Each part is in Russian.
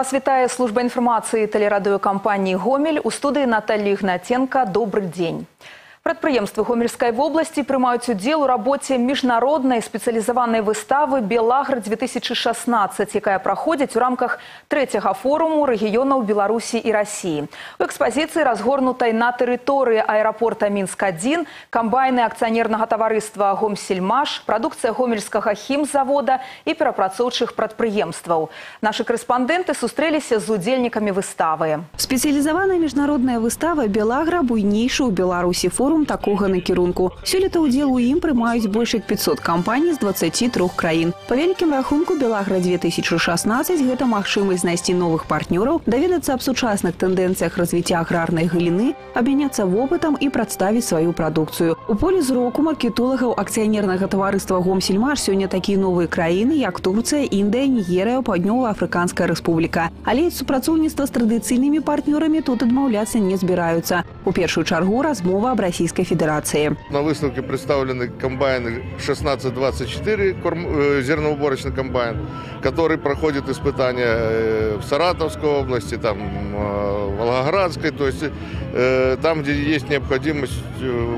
Вас вітае служба інфармацыі тэлерадыёкампаніі Гомель у студыі Наталі Гнатенка. Добры дзень. Прадпрыемствы гомельскай вобласці прымаюць удзел у рабоце міжнароднай спецыялізаванай выставы Белаград-2016, якая праходзіць у рамках трэцяга форуму рэгіёнаў Беларусі і Расіі. У экспазіцыі разгорнутай на тэрыторыі аэрапорта Мінск-1 камбайны акцыянернага таварыства Гомсельмаш, прадукцыя гомельскага хімзавода і перапрацоўчых прадпрыемстваў. Нашы корэспандэнты сустрэліся з удзельнікамі выставы. Спецыялізаваная міжнародная выстава Белагра буйнейшы ў Беларусі форум форум такога накірунку. Сёлета ўдзел у ім прымаюць больш як 500 кампаній з 23 краін. Па вялікім рахунку Белагра 2016 гэта магчымасць знайсці новых партнёраў, даведацца аб сучасных тэндэнцыях развіцця аграрнай галіны, абмяняцца вопытам і прадставіць сваю прадукцыю. У полі зроку маркетолагаў акцыянернага таварыства Гомсельмаш сёння такія новыя краіны, як Турцыя, Індыя, Нігерыя, Паўднёва-Афрыканская рэспубліка. Але супрацоўніцтва з традыцыйнымі партнёрамі тут адмаўляцца не збіраюцца. У першую чаргу размова России Российской Федерации. На выставке представлены комбайны 1624, э, зерноуборочный комбайн, который проходит испытания э, в Саратовской области, там, э, Волгоградской, то есть там, где есть необходимость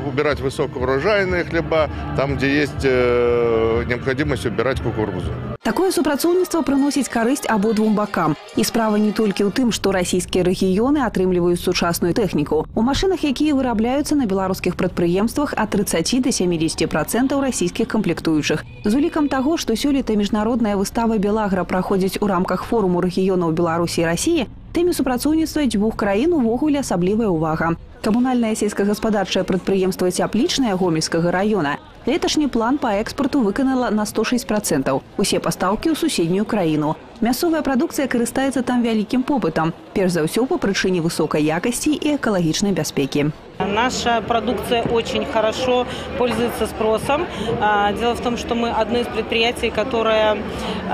убирать высокоурожайные хлеба, там, где есть необходимость убирать кукурузу. Такое супрацоўніцтва прыносіць карысць абодвум бакам. І справа не толькі ў тым, што расійскія рэгіёны атрымліваюць сучасную тэхніку. У машынах, якія вырабляюцца на беларускіх прадпрыемствах ад 30 до 70 процентаў расійскіх камплектуючых. З улікам таго, што сёлета міжнародная выстава Белагра праходзіць у рамках форуму рэгіёнаў Беларусі і Расіі, тэме супрацоўніцтва дзвюх краін увогуле асаблівая ўвага. Камунальнае сельскагаспадарчае прадпрыемства цяплічнае гомельскага района леташні план па экспарту выканала на 106%. Усе пастаўкі ў суседнюю краіну. Мясовая прадукцыя карыстаецца там вялікім попытам, перш за ўсё па прычыне высокай якасці і экалагічнай бяспекі. Наша продукция очень хорошо пользуется спросом. Дело в том, что мы одно из предприятий, которое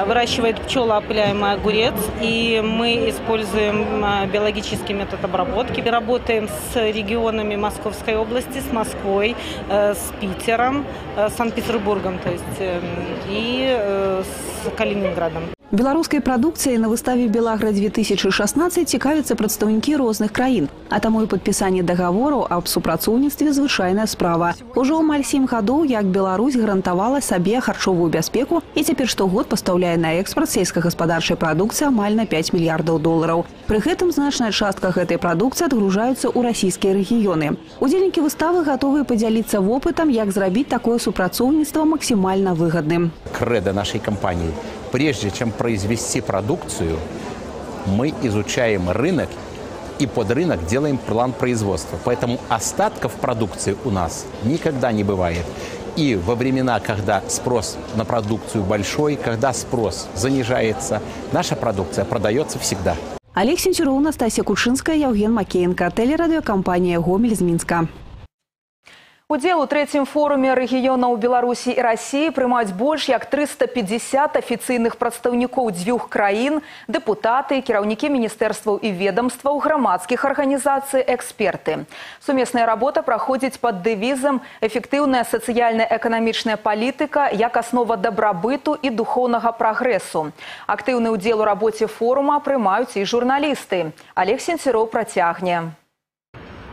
выращивает пчелоопыляемый огурец, и мы используем биологический метод обработки. Работаем с регионами Московской области, с Москвой, э, с Питером, э, с Санкт-Петербургом, то есть эм, и э, с Калининградом. Беларускай прадукцыяй на выставе Белагра 2016 цікавяцца прадстаўнікі розных краін, а таму і падпісанне дагавораў аб супрацоўніцтве звычайная справа. Ужо амаль сем гадоў, як Беларусь гарантавала сабе харчовую бяспеку і цяпер штогод пастаўляе на экспарт сельскагаспадарчай прадукцыі амаль на 5 мільярдаў долараў. Пры гэтым значная частка гэтай прадукцыі адгружаюцца ў расійскія рэгіёны. Удзельнікі выставы гатовыя падзяліцца вопытам, як зрабіць такое супрацоўніцтва максімальна выгадным. Крэда нашай кампаніі прежде чем произвести продукцию, мы изучаем рынок и под рынок делаем план производства. Поэтому остатков продукции у нас никогда не бывает. И во времена, когда спрос на продукцию большой, когда спрос занижается, наша продукция продается всегда. Олег Сенчуров, Анастасия Кучинская, Евген Макеенко, телерадиокомпания «Гомель» из Минска. Удзел у трэцім форуме рэгіёнаў Беларусі і Расіі прымаюць больш як 350 афіцыйных прадстаўнікоў дзвюх краін, дэпутаты, кіраўнікі міністэрстваў і ведомстваў, грамадскіх арганізацый, эксперты. Сумесная работа праходзіць пад дэвізам эфектыўная сацыяльна-эканамічная палітыка як аснова дабрабыту і духоўнага прагрэсу. Актыўны ўдзел у рабоце форума прымаюць і журналісты. Олег Сенцероў працягне.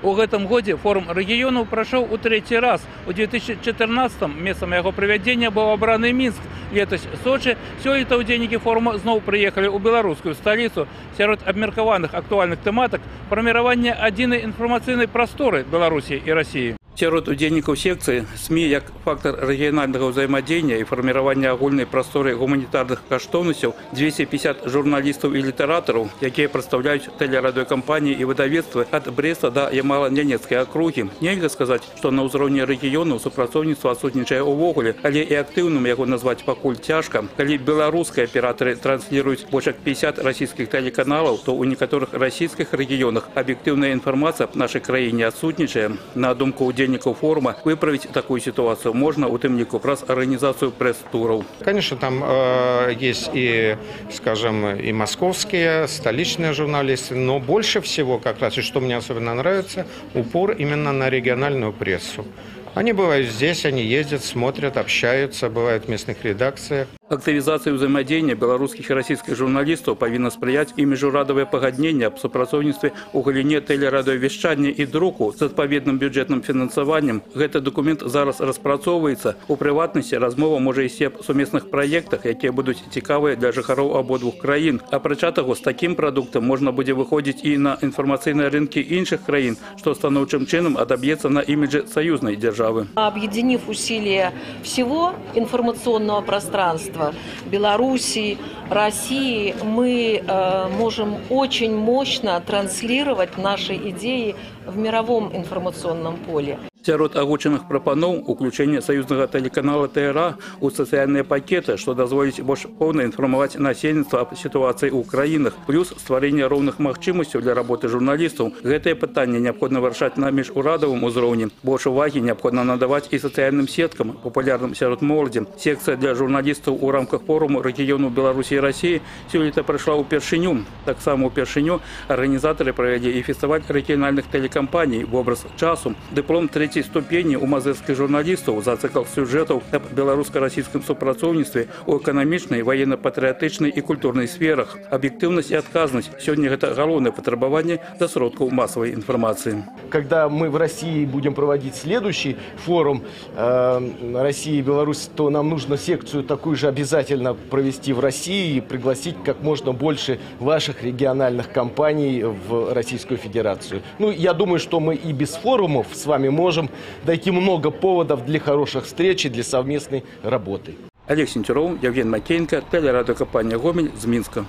У гэтым годзе форум рэгіёнаў прайшоў у трэці раз. У 2014 месцам яго правядзення быў абраны мінск. Летась Сочы сёлета ўдзельнікі форума зноў прыехалі ў беларускую сталіцу сярод абмеркаваных актуальных тэматык фарміравання адзінай інфармацыйнай прасторы Беларусі і Расіі. Сярод удзельнікаў секцыі СМі як фактар рэгіянальнага ўзаемадзеяння і фарміравання агульнай прасторы гуманітарных каштоўнасцяў 250 журналістаў і літаратараў, якія прадстаўляюць тэлерадыёкампаніі і выдавецтвы ад Бреста да Ямала-Нянецкай акругі. Нельга сказаць, што на ўзроўні рэгіёнаў супрацоўніцтва адсутнічае ўвогуле, але і актыўным яго назваць пакуль цяжка. Калі беларускія аператары трансліруюць больш як 50 расійскіх тэлеканалаў, то ў некаторых расійскіх рэгіёнах аб'ектыўная інфармацыя нашай краіне адсутнічае. На думку удзельнікаў удзельнікаў форума выправіць такую ситуацию можно у тым ліку праз арганізацыю прэс-тураў конечно там э, есть и скажем и московские столичные журналисты но больше всего как раз и что мне особенно нравится упор именно на региональную прессу они бывают здесь, они ездят, смотрят, общаются, бывают в местных редакциях. Актывизация взаимодействия белорусских и российских журналистов повинна сприяць і міжурадовае пагадненне аб супрацоўніцтве ў галіне тэлерадыёвяшчання і друку з адпаведным бюджэтным фінансаваннем. Гэты документ зараз распрацоўваецца. У прыватнасці размова можа ісці аб сумесных праектах, якія будуць цікавыя для жыхароў абодвух краін. Апрача таго, з такім прадуктам можна будзе выходзіць і на інфармацыйныя рынкі іншых краін, што станоўчым чынам адаб'ецца на іміджы саюзнай дзяржавы. Объединив усилия всего информационного пространства, пространства Белоруссии, России мы э, можем очень мощно транслировать наши идеи в мировом информационном поле Сярод агучаных прапаноў уключэнне саюзнага тэлеканала ТРА ў сацыяльныя пакеты, што дазволіць больш поўна інфармаваць насельніцтва аб сітуацыі ў краінах, плюс стварэнне роўных магчымасцяў для работы журналістаў. Гэтае пытанне неабходна вырашаць на міжурадавым узроўні. Больш увагі неабходна надаваць і сацыяльным сеткам, папулярным сярод моладзі. Секцыя для журналістаў у рамках форуму рэгіёну Беларусі і Расіі сёлета прайшла ўпершыню. Таксама ўпершыню арганізатары правялі і фестываль рэгіянальных тэлекампаній вобраз часу, дыплом 3 трэцяй ступені ў мазырскіх журналістаў за цыкл сюжэтаў аб беларуска-расійскім супрацоўніцтве ў эканамічнай, военно-патрыятычнай і культурнай сферах. Аб'ектыўнасць і адказнасць сёння гэта галоўнае патрабаванне да сродкаў масавай інфармацыі. Когда мы в России будем проводить следующий форум э, России и Беларусь, то нам нужно секцию такую же обязательно провести в России и пригласить как можно больше ваших региональных компаний в Российскую Федерацию. Ну, я думаю, что мы и без форумов с вами можем можем найти много поводов для хороших встреч и для совместной работы. Олег Сентеров, Евген Макеенко, телерадиокомпания «Гомель» з Мінска.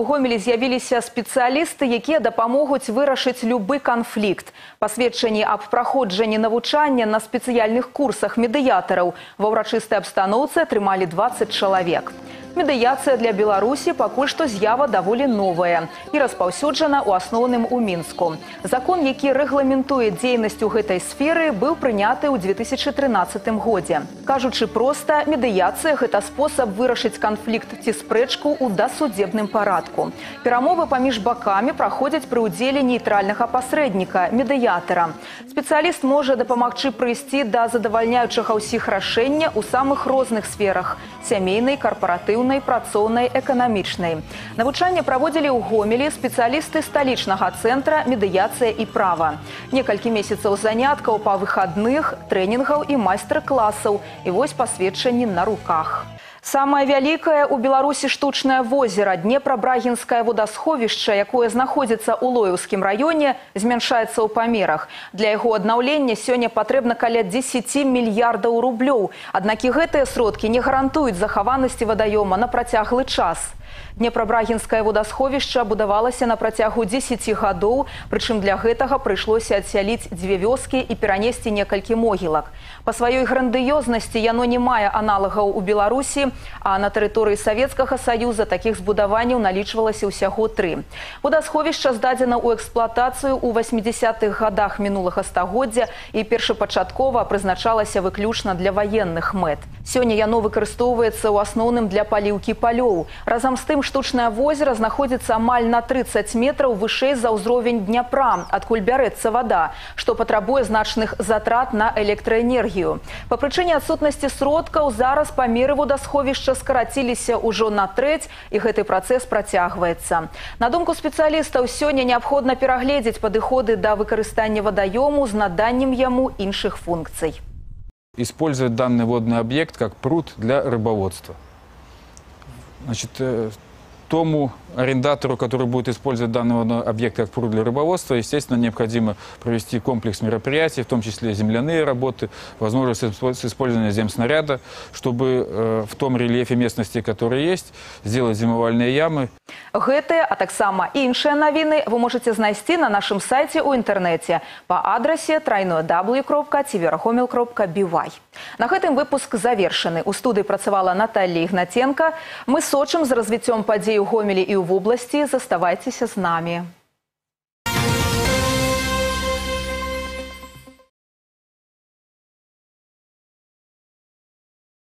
У гомелі з'явіліся спецыялісты, якія дапамогуць вырашыць любы канфлікт. Пасведчанні аб праходжанні навучання на спецыяльных курсах медыятараў ва ўрачыстай абстаноўцы атрымалі 20 чалавек. Медыяцыя для Беларусі пакуль што з'ява даволі новая і распаўсюджана ў асноўным у мінску. Закон, які рэгламентуе дзейнасць у гэтай сферы, быў прыняты ў 2013 годзе. Кажучы проста, медыяцыя гэта спосаб вырашыць канфлікт ці спрэчку ў дасудзебным парадку. Перамовы паміж бакамі праходзяць пры ўдзеле нейтральнага пасрэдніка медыятара. Спецыяліст можа дапамагчы прыйсці да задавальняючага ўсіх рашэння ў самых розных сферах сямейнай карпаратыўнай культурнай працоўнай эканамічнай навучанне праводзілі ў гомелі спецыялісты сталічнага цэнтра медыяцыя і права некалькі месяцаў заняткаў па выхадных трэнінгаў і майстар-класаў і вось пасведчанні на руках Самае вялікае ў Беларусі штучнае возера Днепра-брагінскае водасховішча, якое знаходзіцца ў лоеўскім раёне, змяншаецца ў памерах. Для яго аднаўлення сёння патрэбна каля 10 мільярдаў рублёў. Аднак і гэтыя сродкі не гарантуюць захаванасці вадаёма на працяглы час. Днепрабрагінскае водасховішча будавалася на працягу 10 гадоў, прычым для гэтага прыйшлося адсяліць дзве вёскі і перанесці некалькі могілак. Па сваёй грандыёзнасці яно не мае аналагаў у Беларусі, а на тэрыторыі савецкага саюза такіх збудаванняў налічвалася ўсяго тры. Водасховішча здадзена ў эксплуатацыю ў 80-х гадах мінулага стагоддзя і першапачаткова прызначалася выключна для ваенных мэт. Сёння яно выкарыстоўваецца ў асноўным для паліўкі палёў. Разам з тым штучнае возера знаходзіцца амаль на 30 метраў вышэй за ўзровень дняпра, адкуль бярэцца вада, што патрабуе значных затрат на электраэнергію. Па прычыне адсутнасці сродкаў зараз памеры водасховішча скараціліся ўжо на трэць і гэты працэс працягваецца. На думку спецыялістаў сёння неабходна перагледзець падыходы да выкарыстання вадаёму з наданнем яму іншых функцый использовать данный водный объект как пруд для рыбоводства. Значит, э, тому арендатору, который будет использовать данный объект как пруд для рыбоводства, естественно, необходимо провести комплекс мероприятий, в том числе земляные работы, возможность использования земснаряда, чтобы э, в том рельефе местности, который есть, сделать зимовальные ямы. Гэтыя, а таксама іншыя навіны вы можете знайсці на нашым сайце ў інтэрнэце па адрасе трайное w.тиверахомел.бівай. На гэтым выпуск завершаны. У студыі працавала Наталья Ігнаценка. Мы сочым з развіццём падзей у гомелі і ў вобласці. Заставайцеся з намі.